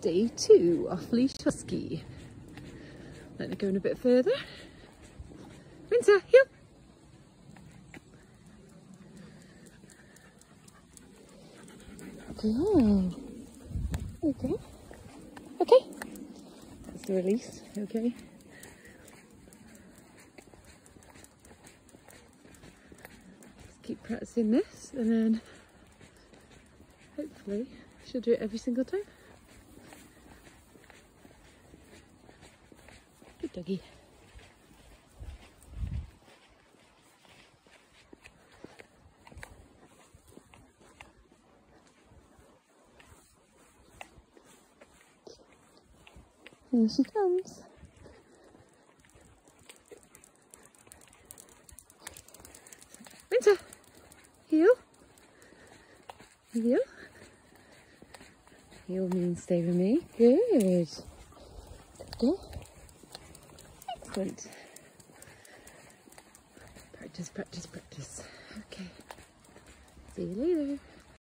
day two off leash husky. Let me go in a bit further. Winter, heel. Good. Okay. Okay. That's the release. Okay. Just keep practicing this and then hopefully she'll do it every single time. Doggy. Here she comes. Winter, heel, heel. Heel means stay with me. Good. Good. Practice, practice, practice. Okay. See you later.